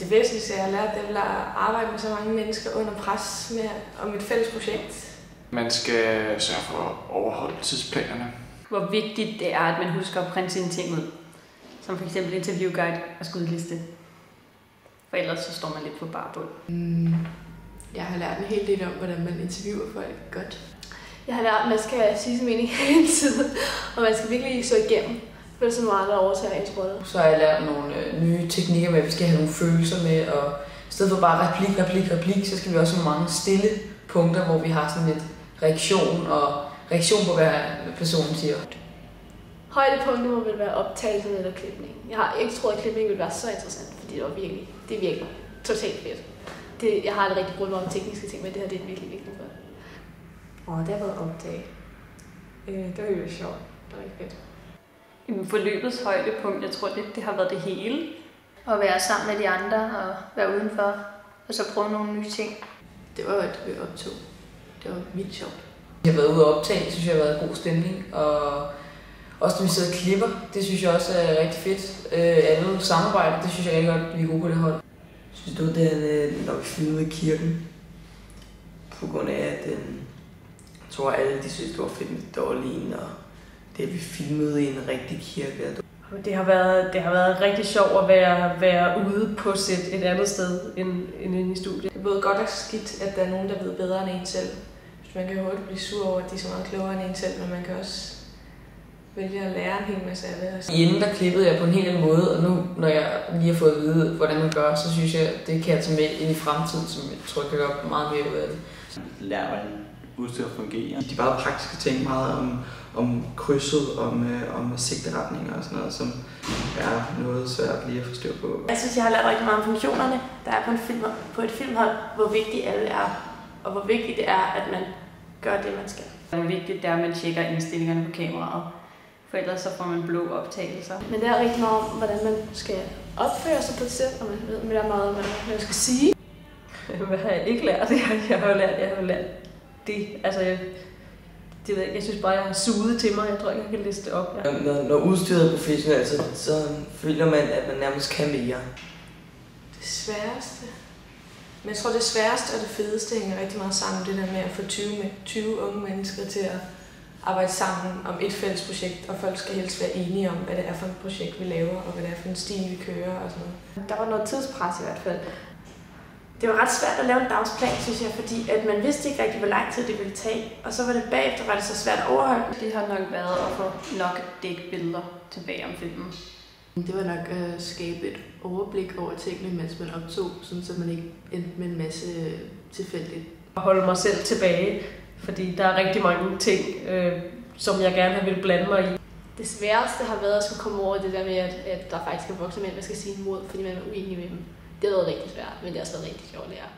Det væsentligste, jeg har lært, det er at arbejde med så mange mennesker under pres med, om et fælles projekt. Man skal sørge for at overholde tidsplanerne. Hvor vigtigt det er, at man husker at printe sine ting ud. Som for eksempel interviewguide og skudliste. For ellers så står man lidt på barbund. Mm, jeg har lært en hel del om, hvordan man interviewer folk godt. Jeg har lært, at man skal sige sin mening hele tiden, og man skal virkelig så igennem. Ellers er nogle andre, overtager ens rolle. Så har jeg lært nogle øh, nye teknikker med, at vi skal have nogle følelser med, og i stedet for bare replik, replik, replik, så skal vi også have mange stille punkter, hvor vi har sådan lidt reaktion og reaktion på, hvad personen siger. Højdepunktet må vel være optagelsen eller klipning. Jeg har ikke troet, at klipning ville være så interessant, fordi det var virkelig, det er virkelig totalt fedt. Det, jeg har aldrig rigtig brugt mig om tekniske ting, men det her det er virkelig vigtigt for. Åh, det har været opdag. Øh, det var jo sjovt. Det var rigtig fedt. Jamen, forløbets højdepunkt, jeg tror lidt, det har været det hele. At være sammen med de andre og være udenfor, og så prøve nogle nye ting. Det var jo et øh, optog. Det var vildt sjovt. Jeg har været ude og optage, synes jeg har været god stemning, og også når vi sidder og klipper, det synes jeg også er rigtig fedt. Øh, andet samarbejde, det synes jeg rigtig godt, vi er gode på det hold. Jeg synes, det var den, øh, når vi filmede i kirken. På grund af, at den, jeg tror, alle de synes, det var fedt med Dorlin, og det, at vi filmede i en rigtig kirke. Det har været, det har været rigtig sjovt at være, være ude på sæt et andet sted end, end inde i studiet. Det er både godt og skidt, at der er nogen, der ved bedre end en selv. Man kan hurtigt blive sur over, at de er så meget klogere end en selv, men man kan også vælge at lære en hel masse af det. Inden der klippede jeg på en helt anden måde, og nu, når jeg lige har fået at vide, hvordan man gør, så synes jeg, det kan jeg tage med ind i fremtiden, som jeg tror, jeg kan gøre meget mere ud af det. Lære, hvordan udstyr fungerer. De bare praktiske ting meget om, om krydset, om, øh, om sigteretninger og sådan noget, som er noget svært lige at få styr på. Jeg synes, jeg har lært rigtig meget om funktionerne, der er på, en film, på et filmhold, hvor vigtige alle er, og hvor vigtigt det er, at man gør det, man skal. Hvor vigtigt det er, at man tjekker indstillingerne på kameraet. For ellers så får man blå optagelser. Men det er rigtig meget om, hvordan man skal opføre sig på et sæt, og man ved mere meget om, hvad man skal sige. Hvad har jeg ikke lært? Jeg har jo lært, jeg har jo lært det. Altså, jeg, det ved jeg, jeg synes bare, jeg har suget til mig. Jeg tror ikke, jeg kan liste det op. Ja. Når, når udstyret er professionelt, så, så føler man, at man nærmest kan mere. Det sværeste? Men jeg tror, det sværeste og det fedeste hænger rigtig meget sammen. Det der med at få 20, med 20 unge mennesker til at arbejde sammen om et fælles projekt, og folk skal helst være enige om, hvad det er for et projekt, vi laver, og hvad det er for en stil, vi kører og sådan noget. Der var noget tidspres i hvert fald. Det var ret svært at lave en dagsplan, synes jeg, fordi at man vidste ikke rigtig, hvor lang tid det ville tage. Og så var det bagefter, var det så svært at overholde. Det har nok været at få nok dækbilleder tilbage om filmen. Det var nok at skabe et overblik over tingene, mens man optog, sådan så man ikke endte med en masse tilfældigt. At holde mig selv tilbage, fordi der er rigtig mange ting, øh, som jeg gerne vil blande mig i. Det sværeste har været at skulle komme over det der med, at, at der faktisk er voksne mænd, der skal sige imod, fordi man er uenig med dem. Det har været rigtig svært, men det har også været rigtig sjovt at lære.